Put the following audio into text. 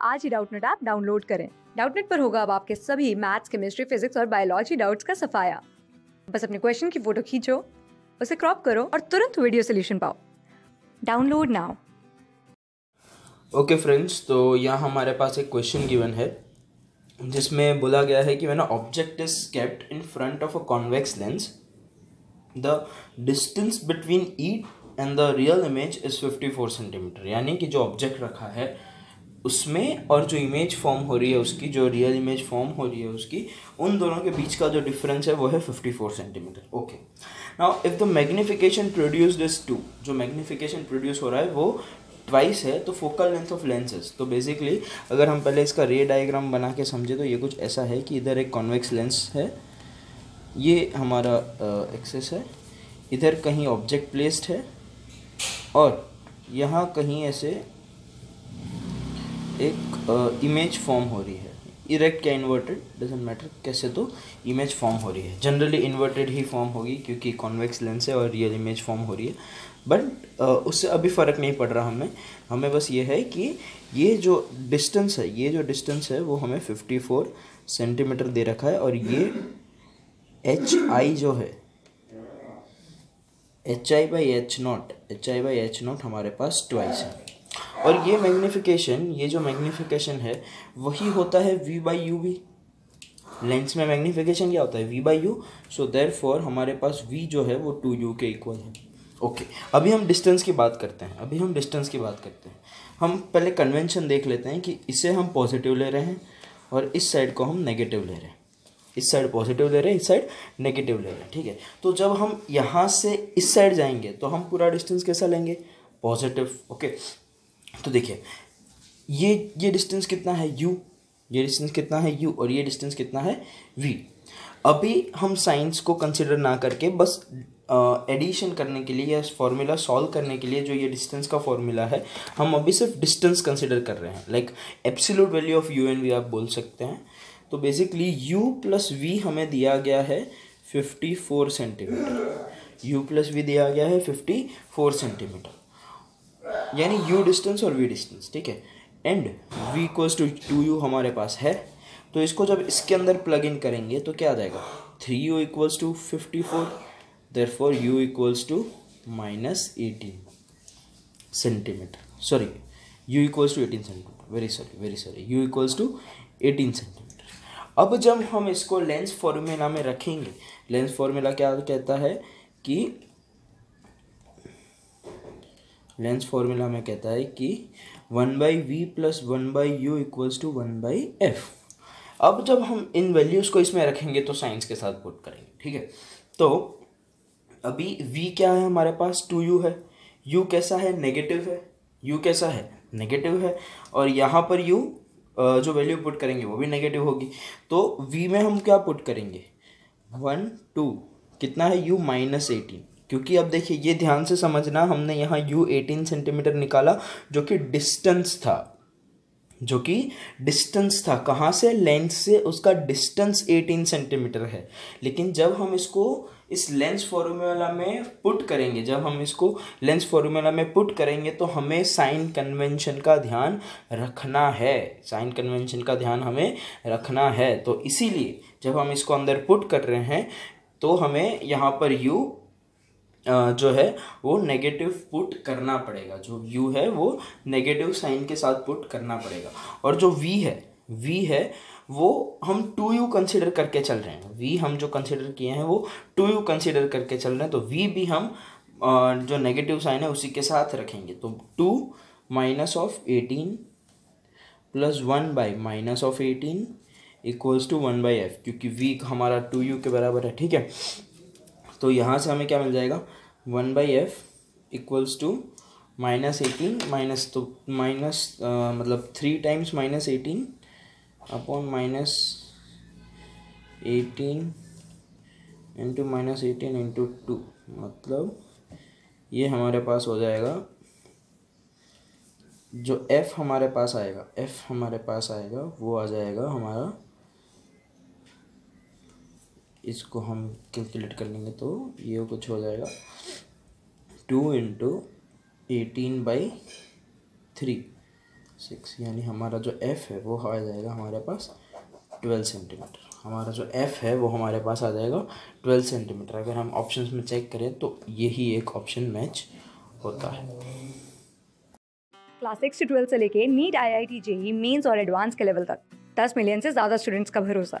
आज ही Doubtnut app download करें। डाउटनेट पर होगा अब आपके सभी मैथ्स केमिस्ट्री फिजिक्स और बायोलॉजी डाउट्स का सफाया। बस अपने क्वेश्चन की फ़ोटो खींचो, उसे क्रॉप करो और तुरंत वीडियो सोल्यूशन पाओ। डाउनलोड नाउ ओके फ्रेंड्स तो यहाँ हमारे पास एक क्वेश्चन गिवन है, जिसमें बोला गया है कि when object is kept in front of a convex lens the distance between it and the real image is 54 centimetre यानी कि जो ऑब्जेक्ट रखा है उसमें और जो इमेज फॉर्म हो रही है उसकी, जो रियल इमेज फॉर्म हो रही है उसकी, उन दोनों के बीच का जो डिफरेंस है वो है 54 centimetre okay now if the magnification produced is two जो मैग्निफिकेशन प्रोड्यूस हो रहा है वो ट्वाइस है तो फोकल लेंथ ऑफ़ लेंसेज तो बेसिकली अगर हम पहले इसका रे डायग्राम बना के समझे तो ये कुछ ऐसा है कि इधर एक कॉन्वेक्स लेंस है, ये हमारा एक्सेस है, इधर कहीं ऑब्जेक्ट प्लेस्ड है, और यहाँ कहीं ऐसे एक इमेज फॉर्म हो रही है। इरेक्ट क्या इन्वर्टेड डजेंट मैटर कैसे तो इमेज फॉर्म हो रही है। जनरली इन्वर्टेड ही फॉर्म होगी क्योंकि कॉन्वेक्स लेंस है और रियल इमेज फॉर्म हो रही है। बट उससे अभी फ़र्क नहीं पड़ रहा हमें। हमें बस ये है कि ये जो डिस्टेंस है, ये जो डिस्टेंस है, वो हमें फिफ्टी फोर सेंटीमीटर दे रखा है और ये एच आई जो है H I by H not H I by H not हमारे पास ट्वाइस है। और ये मैग्नीफिकेशन ये जो मैग्नीफिकेशन है, वही होता है वी बाई यू भी। लेंस में मैग्नीफिकेशन क्या होता है? V by U so therefore हमारे पास वी जो है वो टू यू के इक्वल है। Okay okay. अभी हम डिस्टेंस की बात करते हैं, अभी हम डिस्टेंस की बात करते हैं। हम पहले कन्वेंशन देख लेते हैं कि इसे हम पॉजिटिव ले रहे हैं और इस साइड को हम नेगेटिव ले रहे हैं। इस साइड पॉजिटिव ले रहे हैं, इस साइड नेगेटिव ले रहे हैं, ठीक है? तो जब हम यहाँ से इस साइड जाएँगे तो हम पूरा डिस्टेंस कैसा लेंगे? पॉजिटिव ओके तो देखिए, ये ये डिस्टेंस कितना है? यू ये डिस्टेंस कितना है? यू और ये डिस्टेंस कितना है? वी अभी हम साइंस को कंसिडर ना करके बस एडिशन करने के लिए या फॉर्मूला सॉल्व करने के लिए जो ये डिस्टेंस का फॉर्मूला है, हम अभी सिर्फ़ डिस्टेंस कंसिडर कर रहे हैं। Like absolute value of U and V आप बोल सकते हैं। तो बेसिकली u प्लस वी हमें दिया गया है fifty four centimetre U plus V दिया गया है फिफ्टी फोर सेंटीमीटर यानी यू डिस्टेंस और वी डिस्टेंस ठीक है? And V equals to two U हमारे पास है। तो इसको जब इसके अंदर प्लग इन करेंगे तो क्या आ जाएगा? Three U equals to fifty four there four U equals to minus eighteen centimetre sorry U equals to eighteen centimetre very sorry very sorry U equals to eighteen centimetre अब जब हम इसको lens formula में रखेंगे lens formula क्या कहता है कि लेंस फॉर्मूला में कहता है कि one by V plus one by U equals to one by F. अब जब हम इन वैल्यूज़ को इसमें रखेंगे तो साइंस के साथ पुट करेंगे, ठीक है? तो अभी v क्या है हमारे पास? टू यू है। u कैसा है? नेगेटिव है। u कैसा है? नेगेटिव है। और यहाँ पर u जो वैल्यू पुट करेंगे वो भी नेगेटिव होगी। तो v में हम क्या पुट करेंगे? वन, टू, कितना है? u minus eighteen. क्योंकि अब देखिए, ये ध्यान से समझना, हमने यहाँ यू एटीन सेंटीमीटर निकाला, जो कि डिस्टेंस था। जो कि डिस्टेंस था। कहाँ से? लेंस से उसका डिस्टेंस 18 सेंटीमीटर है। लेकिन जब हम इसको इस लेंस फॉर्मूला में पुट करेंगे, जब हम इसको लेंस फॉर्मूला में पुट करेंगे तो हमें साइन कन्वेंशन का ध्यान रखना है। साइन कन्वेंशन का ध्यान हमें रखना है। तो इसीलिए जब हम इसको अंदर पुट कर रहे हैं तो हमें यहाँ पर यू जो है, वो नेगेटिव पुट करना पड़ेगा। जो यू है, वो नेगेटिव साइन के साथ पुट करना पड़ेगा। और जो वी है वी है, वो हम टू यू कंसिडर करके चल रहे हैं। वी हम जो कंसिडर किए हैं, वो टू यू कंसिडर करके चल रहे हैं। तो वी भी हम जो नेगेटिव साइन है, उसी के साथ रखेंगे। तो two minus of eighteen plus one by minus of eighteen equals to one by F क्योंकि वी हमारा टू यू के बराबर है, ठीक है? तो यहाँ से हमें क्या मिल जाएगा? One by f equals two minus eighteen minus तो माइनस मतलब three times minus eighteen upon minus eighteen into minus eighteen into two. मतलब ये हमारे पास हो जाएगा, जो एफ़ हमारे पास आएगा, एफ़ हमारे पास आएगा, वो आ जाएगा हमारा इसको हम कैलकुलेट कर लेंगे तो ये कुछ हो जाएगा। Two into eighteen by three six यानी हमारा जो एफ़ है वो आ जाएगा हमारे पास ट्वेल्व सेंटीमीटर हमारा जो एफ़ है वो हमारे पास आ जाएगा ट्वेल्व सेंटीमीटर अगर हम ऑप्शंस में चेक करें तो यही एक ऑप्शन मैच होता है। क्लास सिक्स से ट्वेल्थ से लेके NEET I I T JEE mains और एडवांस के लेवल तक, दस मिलियन से ज़्यादा स्टूडेंट्स का भरोसा।